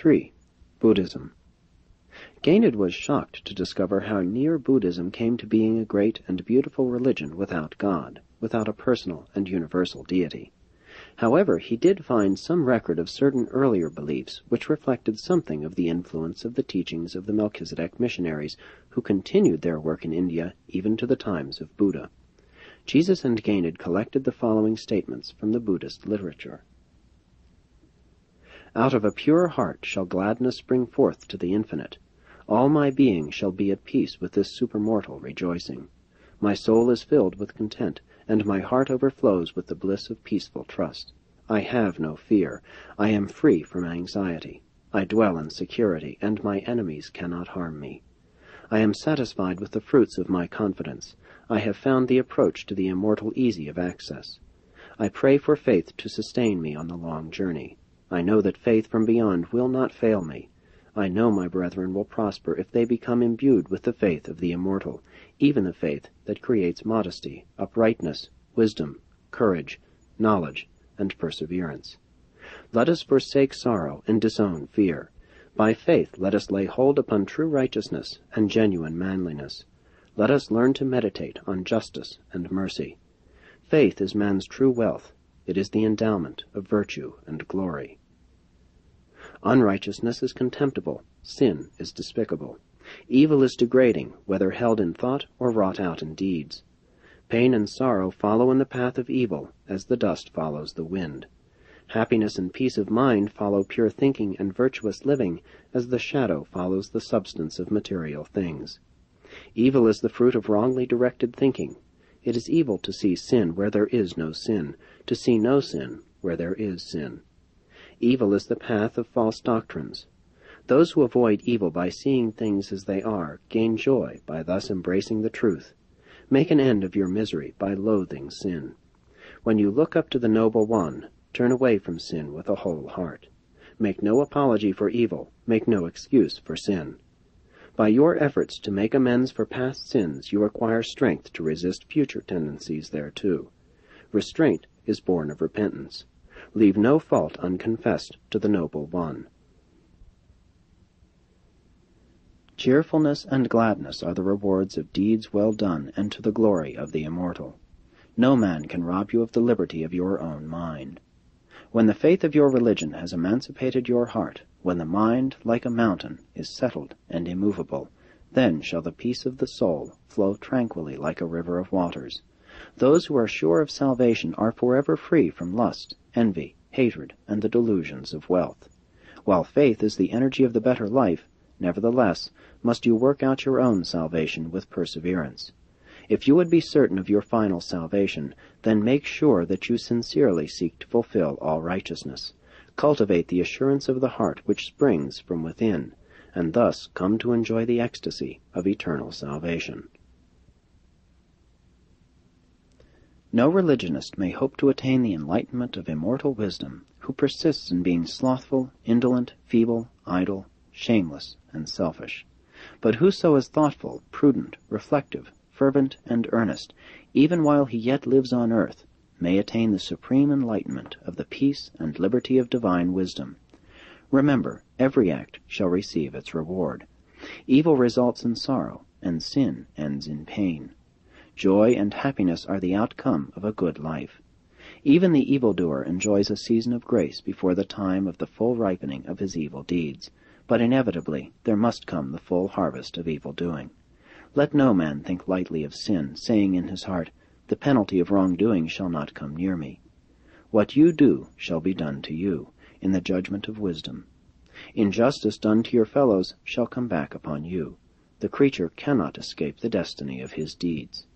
3. Buddhism. Ganid was shocked to discover how near Buddhism came to being a great and beautiful religion without God, without a personal and universal deity. However, he did find some record of certain earlier beliefs which reflected something of the influence of the teachings of the Melchizedek missionaries who continued their work in India even to the times of Buddha. Jesus and Ganid collected the following statements from the Buddhist literature. Out of a pure heart shall gladness spring forth to the infinite. All my being shall be at peace with this supermortal rejoicing. My soul is filled with content, and my heart overflows with the bliss of peaceful trust. I have no fear. I am free from anxiety. I dwell in security, and my enemies cannot harm me. I am satisfied with the fruits of my confidence. I have found the approach to the immortal easy of access. I pray for faith to sustain me on the long journey. I know that faith from beyond will not fail me. I know my brethren will prosper if they become imbued with the faith of the immortal, even the faith that creates modesty, uprightness, wisdom, courage, knowledge, and perseverance. Let us forsake sorrow and disown fear. By faith let us lay hold upon true righteousness and genuine manliness. Let us learn to meditate on justice and mercy. Faith is man's true wealth. It is the endowment of virtue and glory. Unrighteousness is contemptible. Sin is despicable. Evil is degrading, whether held in thought or wrought out in deeds. Pain and sorrow follow in the path of evil, as the dust follows the wind. Happiness and peace of mind follow pure thinking and virtuous living, as the shadow follows the substance of material things. Evil is the fruit of wrongly directed thinking. It is evil to see sin where there is no sin, to see no sin where there is sin. Evil is the path of false doctrines. Those who avoid evil by seeing things as they are gain joy by thus embracing the truth. Make an end of your misery by loathing sin. When you look up to the Noble One, turn away from sin with a whole heart. Make no apology for evil, make no excuse for sin. By your efforts to make amends for past sins, you acquire strength to resist future tendencies thereto. Restraint is born of repentance. Leave no fault unconfessed to the Noble One. Cheerfulness and gladness are the rewards of deeds well done and to the glory of the immortal. No man can rob you of the liberty of your own mind. When the faith of your religion has emancipated your heart, when the mind, like a mountain, is settled and immovable, then shall the peace of the soul flow tranquilly like a river of waters. Those who are sure of salvation are forever free from lust, envy, hatred, and the delusions of wealth. While faith is the energy of the better life, nevertheless, must you work out your own salvation with perseverance. If you would be certain of your final salvation, then make sure that you sincerely seek to fulfill all righteousness. Cultivate the assurance of the heart which springs from within, and thus come to enjoy the ecstasy of eternal salvation. No religionist may hope to attain the enlightenment of immortal wisdom who persists in being slothful, indolent, feeble, idle, shameless, and selfish. But whoso is thoughtful, prudent, reflective, fervent, and earnest, even while he yet lives on earth, may attain the supreme enlightenment of the peace and liberty of divine wisdom. Remember, every act shall receive its reward. Evil results in sorrow, and sin ends in pain. Joy and happiness are the outcome of a good life. Even the evildoer enjoys a season of grace before the time of the full ripening of his evil deeds but inevitably there must come the full harvest of evil doing. Let no man think lightly of sin, saying in his heart, The penalty of wrongdoing shall not come near me. What you do shall be done to you, in the judgment of wisdom. Injustice done to your fellows shall come back upon you. The creature cannot escape the destiny of his deeds.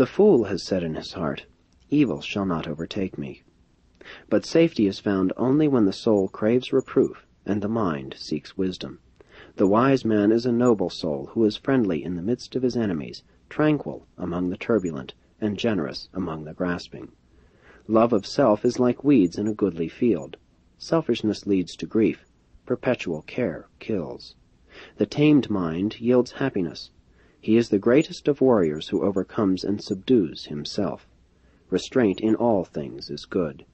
The fool has said in his heart, Evil shall not overtake me. But safety is found only when the soul craves reproof and the mind seeks wisdom. The wise man is a noble soul who is friendly in the midst of his enemies, tranquil among the turbulent, and generous among the grasping. Love of self is like weeds in a goodly field. Selfishness leads to grief. Perpetual care kills. The tamed mind yields happiness. He is the greatest of warriors who overcomes and subdues himself. Restraint in all things is good.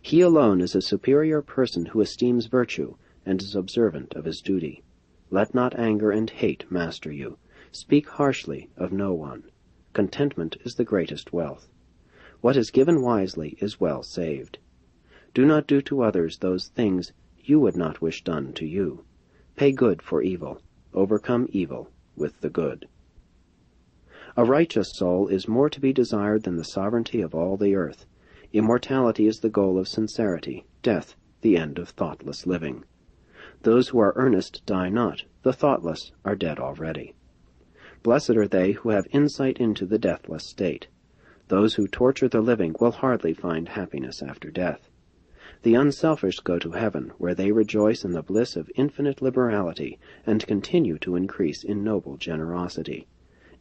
He alone is a superior person who esteems virtue and is observant of his duty. Let not anger and hate master you. Speak harshly of no one. Contentment is the greatest wealth. What is given wisely is well saved. Do not do to others those things you would not wish done to you. Pay good for evil. Overcome evil with the good. A righteous soul is more to be desired than the sovereignty of all the earth. Immortality is the goal of sincerity, death the end of thoughtless living. Those who are earnest die not, the thoughtless are dead already. Blessed are they who have insight into the deathless state. Those who torture the living will hardly find happiness after death. The unselfish go to heaven, where they rejoice in the bliss of infinite liberality, and continue to increase in noble generosity.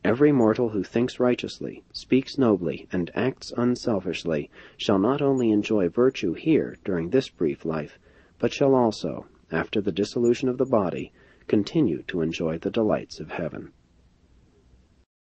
Every mortal who thinks righteously, speaks nobly, and acts unselfishly shall not only enjoy virtue here during this brief life, but shall also, after the dissolution of the body, continue to enjoy the delights of heaven.